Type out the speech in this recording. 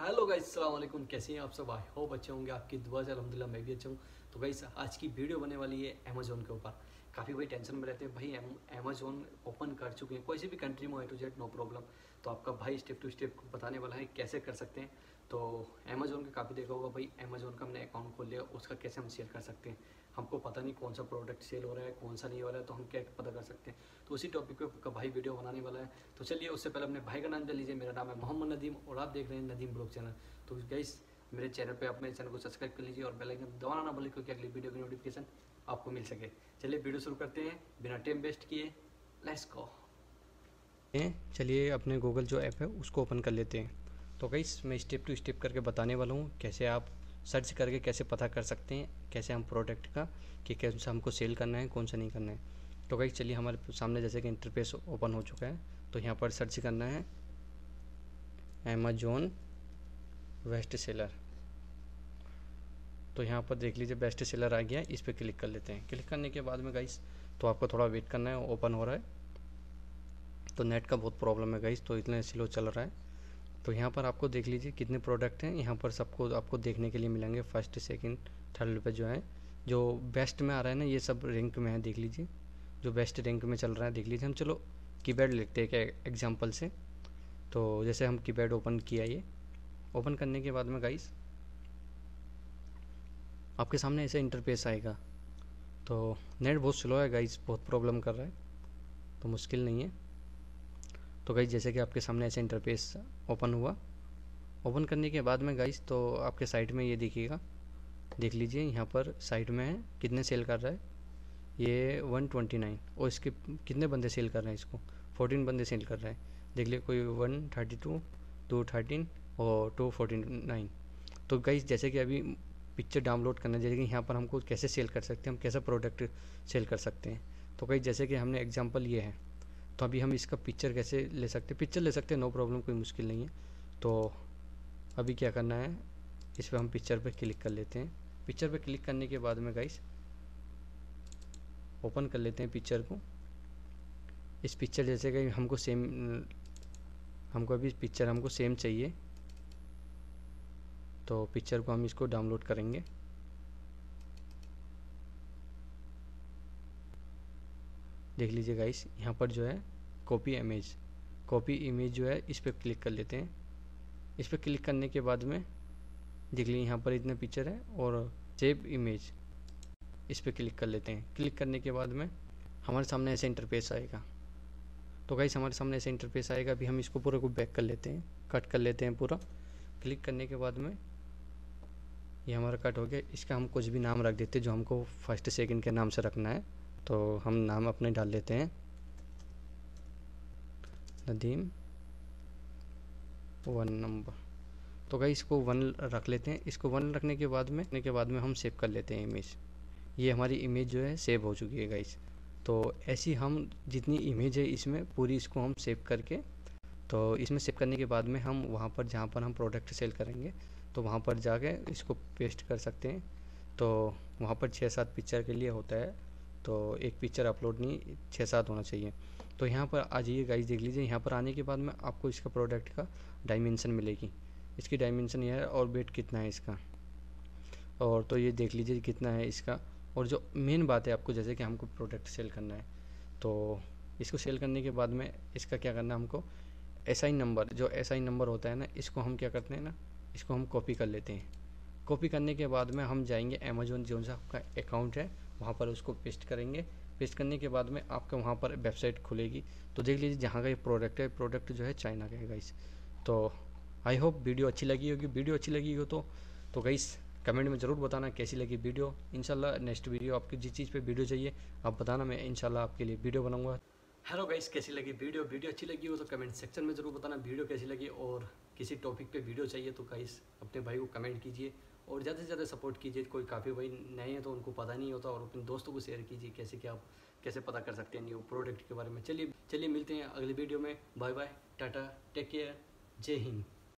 Hello guys वालेकुम कैसे हैं आप सब? आई होप अच्छे होंगे, आपकी दुआ से अलहमदिल्ला मैं भी अच्छा हूँ। तो गाइस आज की वीडियो बनने वाली है अमेजोन के ऊपर। काफ़ी भाई टेंशन में रहते हैं। भाई अमेजोन ओपन कर चुके हैं। कोई भी कंट्री में टू जेट नो प्रॉब्लम तो आपका भाई स्टेप टू स्टेप बताने वाला है कैसे कर सकते हैं। तो अमेजोन का काफ़ी देखा होगा भाई अमेजोन का हमने अकाउंट खोल लिया, उसका कैसे हम शेयर कर सकते हैं। हमको पता नहीं कौन सा प्रोडक्ट सेल हो रहा है, कौन सा नहीं हो रहा है तो हम क्या पता कर सकते हैं। तो उसी टॉपिक पे भाई वीडियो बनाने वाला है। तो चलिए, उससे पहले अपने भाई का नाम जान लीजिए। मेरा नाम है मोहम्मद नदीम और आप देख रहे हैं नदीम ब्लॉग चैनल। तो गाइस मेरे चैनल पे आप मेरे चैनल को सब्सक्राइब कर लीजिए और बेल आइकन दबाना ना बोले क्योंकि अगली वीडियो की नोटिफिकेशन आपको मिल सके। चलिए वीडियो शुरू करते हैं। बिना टाइम वेस्ट किए लेट्स गो चलिए अपने गूगल जो ऐप है उसको ओपन कर लेते हैं। तो गाइस मैं स्टेप टू स्टेप करके बताने वाला हूँ कैसे आप सर्च करके कैसे पता कर सकते हैं, कैसे हम प्रोडक्ट का, कि कौन सा हमको सेल करना है, कौन सा नहीं करना है। तो कहीं चलिए हमारे सामने जैसे कि इंटरफेस ओपन हो चुका है तो यहाँ पर सर्च करना है। Amazon best seller. तो यहाँ पर देख लीजिए बेस्ट सेलर आ गया, इस पर क्लिक कर लेते हैं। क्लिक करने के बाद में गाइस तो आपको थोड़ा वेट करना है ओपन हो रहा है। तो नेट का बहुत प्रॉब्लम है गाइस तो इतना स्लो चल रहा है। तो यहाँ पर आपको देख लीजिए कितने प्रोडक्ट हैं। यहाँ पर सबको, आपको देखने के लिए मिलेंगे फ़र्स्ट सेकंड थर्ड पे जो है। जो बेस्ट में आ रहा है ना, ये सब रैंक में है, देख लीजिए। जो बेस्ट रैंक में चल रहा है, देख लीजिए। हम चलो कीपैड लिखते हैं एग्ज़ाम्पल से। तो जैसे हम कीपैड ओपन किया ये। ओपन करने के बाद में गाइस आपके सामने ऐसे इंटरफेस आएगा। तो नेट बहुत स्लो है गाइस बहुत प्रॉब्लम कर रहा है तो मुश्किल नहीं है। तो गाइस जैसे कि आपके सामने ऐसे इंटरफेस ओपन हुआ। ओपन करने के बाद में गाइस तो आपके साइट में ये देखिएगा। देख लीजिए, यहाँ पर साइट में कितने सेल कर रहा है। ये 129 और इसके कितने बंदे सेल कर रहे हैं इसको? 14 बंदे सेल कर रहे हैं। देख लिए कोई 132 टू थर्टीन और टू फोर्टी नाइन। तो गाइज़ जैसे कि अभी पिक्चर डाउनलोड करना जैसे कि यहाँ पर हमको कैसे सेल कर सकते हैं, हम कैसा प्रोडक्ट सेल कर सकते हैं। तो कहीं जैसे कि हमने एग्ज़ाम्पल ये है तो अभी हम इसका पिक्चर कैसे ले सकते हैं? पिक्चर ले सकते हैं नो प्रॉब्लम कोई मुश्किल नहीं है। तो अभी क्या करना है, इस पर हम पिक्चर पर क्लिक कर लेते हैं। पिक्चर पर क्लिक करने के बाद में गाइस ओपन कर लेते हैं पिक्चर को। इस पिक्चर जैसे कि हमको सेम हमको अभी पिक्चर हमको सेम चाहिए। तो पिक्चर को हम इसको डाउनलोड करेंगे। देख लीजिए गाइस यहाँ पर जो है कॉपी इमेज कॉपी इमेज जो है इस पर क्लिक कर लेते हैं। इस पर क्लिक करने के बाद में देख लीजिए यहाँ पर इतने पिक्चर है और सेव इमेज इस पर क्लिक कर लेते हैं। क्लिक करने के बाद में हमारे सामने ऐसे इंटरफेस आएगा। तो गाइस हमारे सामने ऐसे इंटरफेस आएगा, अभी हम इसको पूरे को बैक कर लेते हैं। कट कर लेते हैं पूरा। क्लिक करने के बाद में ये हमारा कट हो गया। इसका हम कुछ भी नाम रख देते हैं जो हमको फ़र्स्ट सेकंड के नाम से रखना है। तो हम नाम अपने डाल लेते हैं। नदीम वन नंबर तो भाई इसको वन रख लेते हैं। इसको वन रखने के बाद में के बाद में हम सेव कर लेते हैं इमेज ये हमारी इमेज जो है सेव हो चुकी है गाइस तो ऐसी हम जितनी इमेज है इसमें, पूरी इसको हम सेव करके तो इसमें सेव करने के बाद में हम वहाँ पर, जहाँ पर हम प्रोडक्ट सेल करेंगे तो वहाँ पर जाके इसको पेस्ट कर सकते हैं। तो वहाँ पर छः सात पिक्चर के लिए होता है। तो एक पिक्चर अपलोड नहीं, छः सात होना चाहिए। तो यहाँ पर आ जाइए गाइस देख लीजिए, यहाँ पर आने के बाद में आपको इसका प्रोडक्ट का डायमेंशन मिलेगी। इसकी डायमेंशन यह है और वेट कितना है इसका। और तो ये देख लीजिए कितना है इसका। और जो मेन बात है आपको, जैसे कि हमको प्रोडक्ट सेल करना है। तो इसको सेल करने के बाद में इसका क्या करना है हमको? एसआई नंबर जो एसआई नंबर होता है ना, इसको हम क्या करते हैं ना इसको हम कॉपी कर लेते हैं। कॉपी करने के बाद में हम जाएँगे अमेजोन जो सा आपका अकाउंट है, वहाँ पर उसको पेस्ट करेंगे। पेस्ट करने के बाद में आपका वहाँ पर वेबसाइट खुलेगी। तो देख लीजिए जहाँ का ये प्रोडक्ट है प्रोडक्ट जो है चाइना का है गाइस तो आई होप वीडियो अच्छी लगी होगी। वीडियो अच्छी लगी हो तो तो गाइस कमेंट में ज़रूर बताना कैसी लगी वीडियो इनशाला नेक्स्ट वीडियो आपकी जिस चीज़ पे वीडियो चाहिए, आप बताना, मैं इनशाला आपके लिए वीडियो बनाऊँगा। हेलो गाइस कैसी लगी वीडियो वीडियो अच्छी लगी हो तो कमेंट सेक्शन में ज़रूर बताना वीडियो कैसी लगी और किसी टॉपिक पे वीडियो चाहिए तो गाइस अपने भाई को कमेंट कीजिए और ज़्यादा से ज़्यादा सपोर्ट कीजिए। कोई काफ़ी भाई नए हैं तो उनको पता नहीं होता और अपने दोस्तों को शेयर कीजिए कैसे क्या आप, कैसे पता कर सकते हैं न्यू प्रोडक्ट के बारे में। चलिए चलिए मिलते हैं अगले वीडियो में। Bye bye Tata take care जय हिंद